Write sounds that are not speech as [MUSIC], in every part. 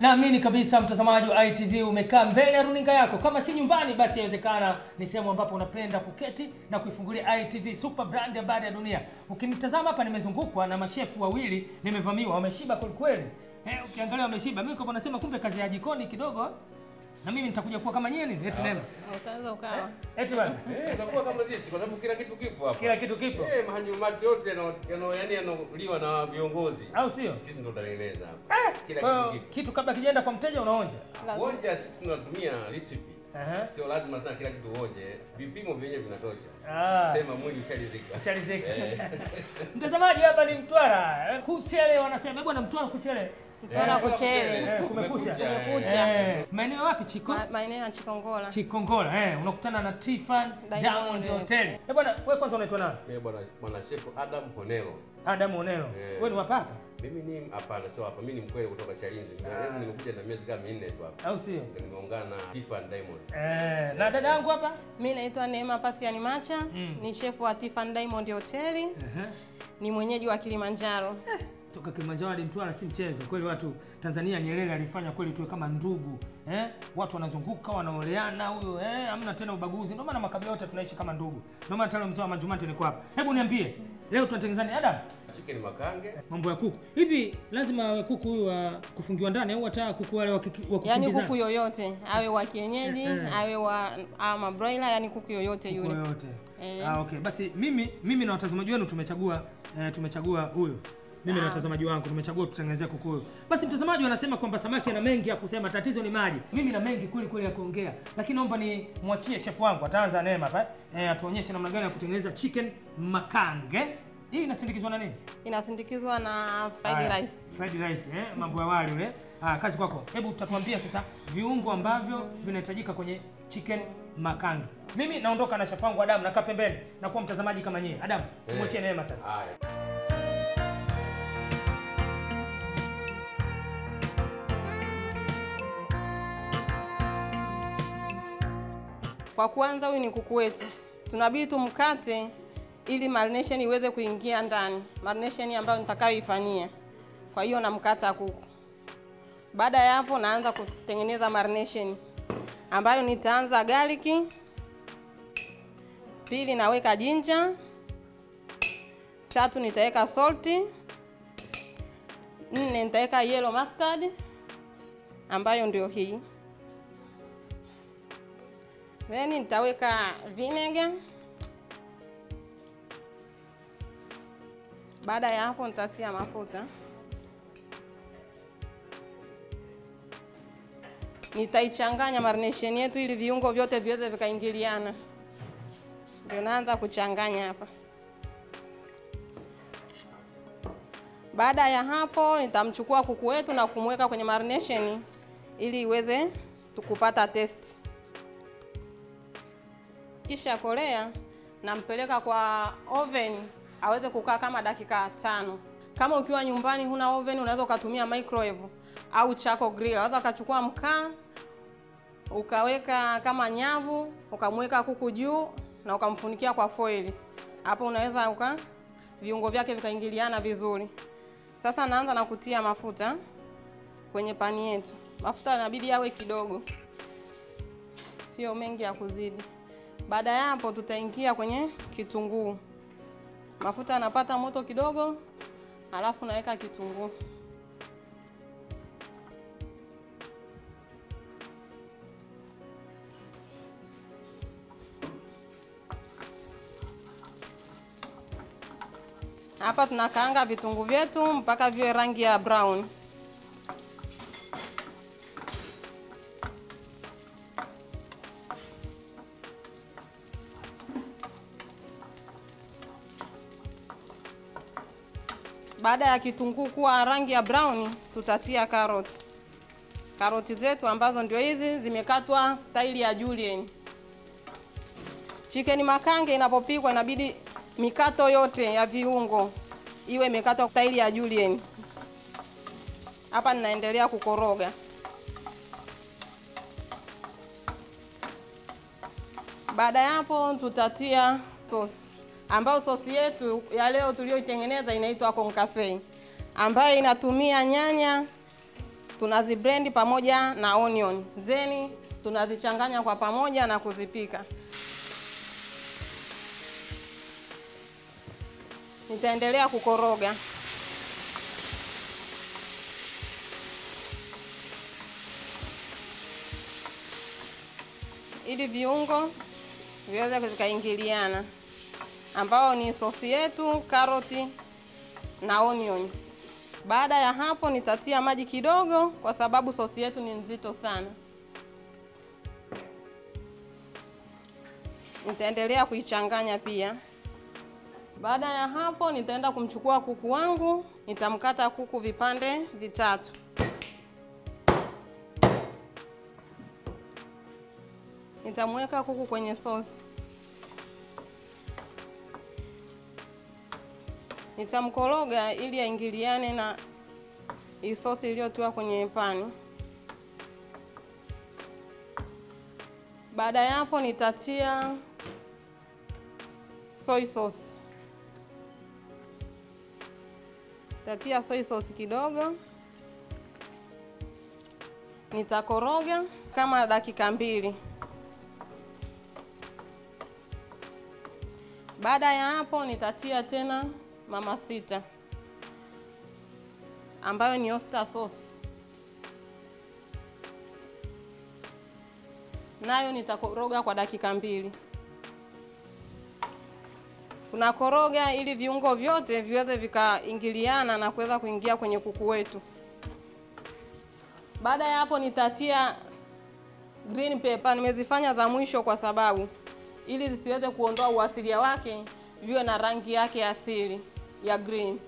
naamini kabisa mtazamaji wa itv umekaa mbele ya runinga yako. Kama si nyumbani basi yawezekana ni sehemu ambapo unapenda kuketi na kuifungulia itv super brand ya baada ya dunia. Ukinitazama hapa nimezungukwa na mashefu wawili nimevamiwa wameshiba kwelikweli. Eh, ukiangalia wameshiba. Kwa nasema kumbe kazi ya jikoni kidogo na mimi nitakuja kuwa kama nyinyi eti nema Utaanza ukawa. eti bwana. Eh, utakuwa kama sisi kwa sababu kila kitu kipo hapa. kila kitu kipo Eh, mahanjumati yote yana yana yani yanoliwa na viongozi. au sio Sisi ndo tutaeleza hapa. Kila kitu kipo. kitu kabla kijaenda kwa mteja unaonja Unaonja sisi tunatumia recipe. Aha. Sio lazima sana kila kitu uonje. Vipimo vyenyewe vinatosha. Ah. Sema mwili usharizika. Shalizeki. Eh. [LAUGHS] Mtazamaji hapa ni Mtwara. Eh, Kuchele wanasema bwana Mtwara kuchele. Mtwara Eh, kuchele. Eh, kumekucha. Kumekucha, eh. Eh, maeneo wapi Chiko? Maeneo ya Chikongola. Chikongola. Eh, unakutana na Tiffan Diamond Hotel. Eh bwana, wewe kwanza unaitwa nani? Mimi bwana bwana chef Adam Ponelo. Adam Onelo. Eh. Wewe ni wapi hapa? Mimi ni hapana sio hapa. Mimi ni mkweli kutoka Chalinze. Mimi Nimekuja na miezi kama minne tu hapa. Au sio? Ndio nimeungana na Tiffan Diamond. Eh, na dada yangu hapa? Mimi naitwa Neema Pasiani Macha, Mm. ni shefu wa Tiffan Diamond Hotel. Ni mwenyeji wa Kilimanjaro. Toka Kilimanjaro hadi Mtwara si mchezo. Kweli watu Tanzania Nyerere alifanya kweli tuwe kama ndugu. Eh? Watu wanazunguka wanaoleana huyo eh, hamna tena ubaguzi. Ndio maana makabila yote tunaishi kama ndugu. Ndio maana tano mzee wa Manjumati niko hapa. Hebu niambie, leo tunatengeneza nini Adam? Chicken makange. Mambo ya kuku. Hivi lazima awe kuku huyu wa kufungiwa ndani au hata kuku wale wa kukimbizana, Yaani kuku yoyote, awe wa kienyeji, Eh, eh. awe wa ama broiler, yani kuku yoyote Kuku yule. yoyote. Eh. Ah, okay. Basi mimi mimi na watazamaji wenu tumechagua eh, tumechagua huyo. Mimi na watazamaji wangu tumechagua kutangazia kukuyu. Basi mtazamaji wanasema kwamba samaki ana mengi ya kusema, tatizo ni maji. Mimi na mengi kweli kweli ya kuongea, lakini naomba ni mwachie chef wangu ataanza Neema hapa eh, atuonyeshe namna gani ya kutengeneza chicken makange. Hii inasindikizwa na nini? Inasindikizwa na fried rice. Fried rice eh, mambo ya wali ule. Ah, kazi kwako. Hebu utatuambia sasa viungo ambavyo vinahitajika kwenye chicken makange. Mimi naondoka na chef wangu Adam, nakaa pembeni na kuwa mtazamaji kama nyie. Adam, tumwachie Neema sasa. Haya. Kwa kwanza, huyu ni kuku wetu, tunabidi tumkate ili marination iweze kuingia ndani, marination ambayo nitakayoifanyia. Kwa hiyo namkata kuku. Baada ya hapo, naanza kutengeneza marination ambayo nitaanza garlic, pili naweka ginger, tatu nitaweka salt, nne nitaweka yellow mustard ambayo ndio hii then nitaweka vinegar. Baada ya hapo nitatia mafuta, nitaichanganya marination yetu ili viungo vyote viweze vikaingiliana. Ndio naanza kuchanganya hapa. Baada ya hapo nitamchukua kuku wetu na kumweka kwenye marination ili iweze kupata taste. Kisha kolea nampeleka kwa oven aweze kukaa kama dakika tano. Kama ukiwa nyumbani huna oven, unaweza ukatumia microwave au chako grill. Unaweza ukachukua mkaa ukaweka kama nyavu, ukamweka kuku juu na ukamfunikia kwa foil. Hapo unaweza uka viungo vyake vikaingiliana vizuri. Sasa naanza na kutia mafuta kwenye pani yetu. Mafuta inabidi yawe kidogo, sio mengi ya kuzidi. Baada ya hapo tutaingia kwenye kitunguu. Mafuta yanapata moto kidogo, alafu naweka kitunguu. Hapa tunakaanga vitunguu vyetu mpaka viwe rangi ya brown. Baada ya kitunguu kuwa rangi ya brown, tutatia karoti. Karoti zetu ambazo ndio hizi zimekatwa staili ya julienne. Chicken makange inapopikwa inabidi mikato yote ya viungo iwe imekatwa staili ya julienne. Hapa ninaendelea kukoroga. Baada ya hapo tutatia sauce ambayo sosi yetu ya leo tuliyoitengeneza inaitwa konkasei ambayo inatumia nyanya, tunazibrendi pamoja na onion, zeni tunazichanganya kwa pamoja na kuzipika. Nitaendelea kukoroga. ili viungo viweze vikaingiliana, ambao ni sosi yetu, karoti na onion. Baada ya hapo, nitatia maji kidogo, kwa sababu sosi yetu ni nzito sana. Nitaendelea kuichanganya pia. Baada ya hapo, nitaenda kumchukua kuku wangu, nitamkata kuku vipande vitatu. Nitamweka kuku kwenye sosi, nitamkoroga ili aingiliane na isosi sosi iliyotiwa kwenye pani. Baada ya hapo, nitatia soy sauce, nitatia soy sauce kidogo, nitakoroga kama dakika mbili. Baada ya hapo nitatia tena mama sita ambayo ni oyster sauce, nayo nitakoroga kwa dakika mbili. Tunakoroga ili viungo vyote viweze vikaingiliana na kuweza kuingia kwenye kuku wetu. Baada ya hapo nitatia green pepper, nimezifanya za mwisho kwa sababu ili zisiweze kuondoa uasilia wake, viwe na rangi yake asili ya green,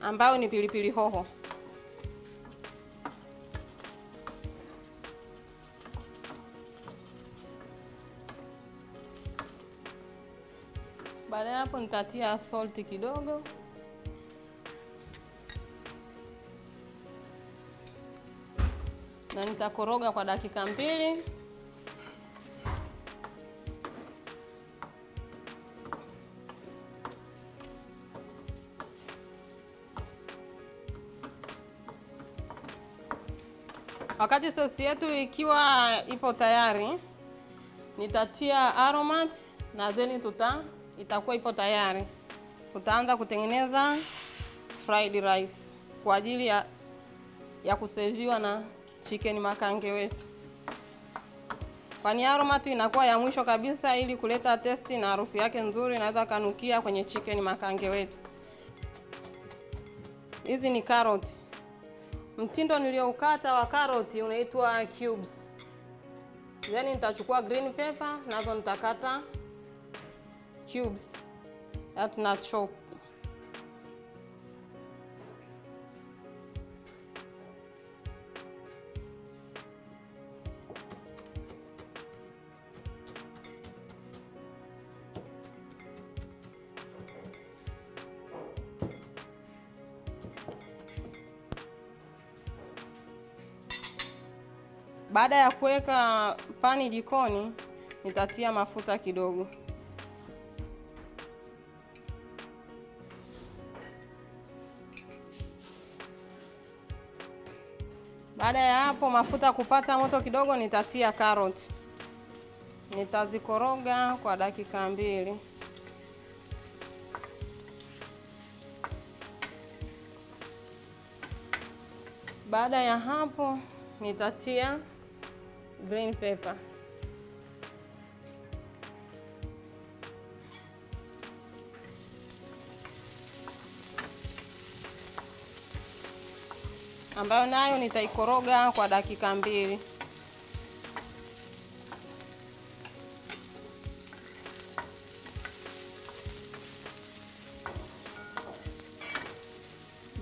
ambayo ni pilipili hoho. Baada ya hapo nitatia salt kidogo, na nitakoroga kwa dakika mbili. Wakati sosi yetu ikiwa ipo tayari, nitatia aromat na zeni tuta itakuwa ipo tayari. Tutaanza kutengeneza fried rice kwa ajili ya, ya kuseviwa na chicken makange wetu. Kwani aromat inakuwa ya mwisho kabisa ili kuleta testi na harufu yake nzuri, inaweza kanukia kwenye chicken makange wetu. Hizi ni karoti. Mtindo nilioukata wa karoti unaitwa cubes. Then nitachukua green pepper nazo nitakata cubes. Ya tuna chop. Baada ya kuweka pani jikoni, nitatia mafuta kidogo. Baada ya hapo mafuta kupata moto kidogo, nitatia karoti. Nitazikoroga kwa dakika mbili. Baada ya hapo nitatia green pepper. ambayo nayo nitaikoroga kwa dakika mbili.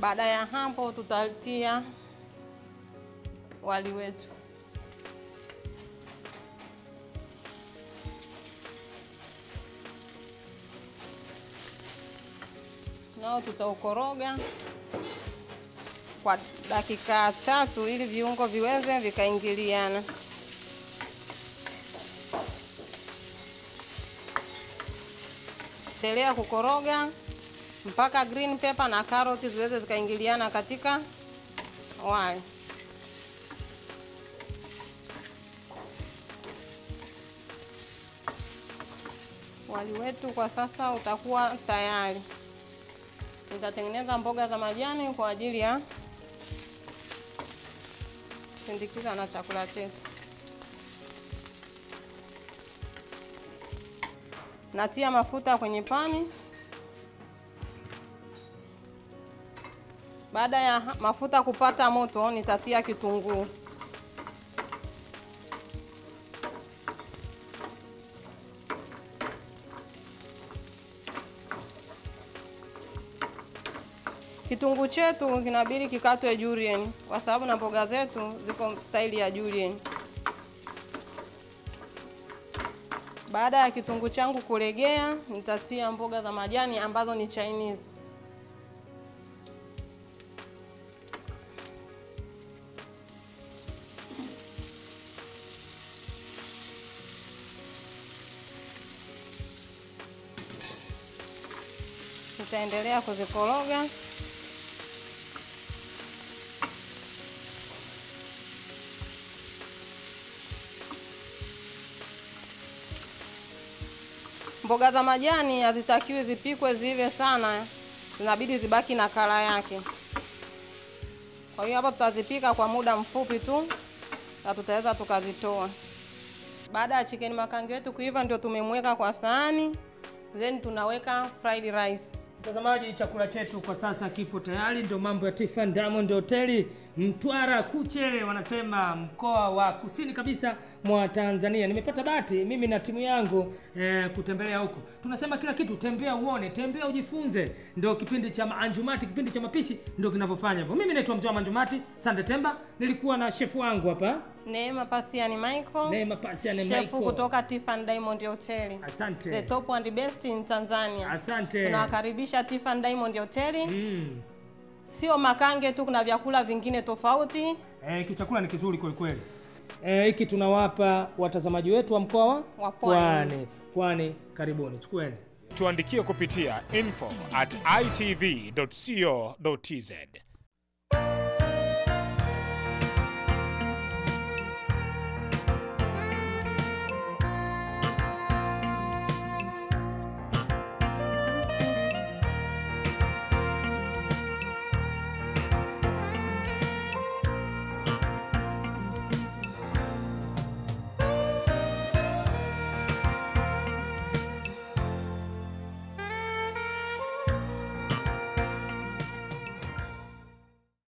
Baada ya hapo tutatia wali wetu. Nao tutaukoroga kwa dakika tatu ili viungo viweze vikaingiliana. Endelea kukoroga mpaka green pepper na karoti ziweze zikaingiliana katika wali. Wali wetu kwa sasa utakuwa tayari. Nitatengeneza mboga za majani kwa ajili ya sindikiza na chakula chetu. Natia mafuta kwenye pani. Baada ya mafuta kupata moto, nitatia kitunguu. Kitunguu chetu kinabidi kikatwe julienne kwa sababu na mboga zetu ziko staili ya julienne. Baada ya kitunguu changu kulegea, nitatia mboga za majani ambazo ni Chinese. Nitaendelea kuzikoroga. Mboga za majani hazitakiwi zipikwe ziive sana, zinabidi zibaki na kala yake. Kwa hiyo hapa tutazipika kwa muda mfupi tu na tutaweza tukazitoa. Baada ya chicken makangi wetu kuiva, ndio tumemweka kwa sahani, then tunaweka fried rice. Mtazamaji, chakula chetu kwa sasa kipo tayari, ndio mambo ya Tiffany Diamond Hoteli Mtwara Kuchele, wanasema mkoa wa kusini kabisa mwa Tanzania. Nimepata bahati mimi na timu yangu eh, kutembelea huko. Tunasema kila kitu, tembea uone, tembea ujifunze. Ndio kipindi cha Manjumati, kipindi cha mapishi ndio kinavyofanya hivyo. Mimi naitwa Mzee wa Manjumati Sande Temba, nilikuwa na shefu wangu hapa Neema Pasiani Michael, Neema Pasiane shefu Chef kutoka Tiffany Diamond Hotel. Asante. The top and best in Tanzania. asante. Tunawakaribisha Tiffany Diamond Hotel. Mm. Sio makange tu, kuna vyakula vingine tofauti. Eh, kichakula chakula ni kizuri kweli kweli. Eh, hiki tunawapa watazamaji wetu wa mkoa wa Wa Pwani. Pwani. Pwani, karibuni, chukueni. Tuandikie kupitia info at itv.co.tz.